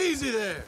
Easy there.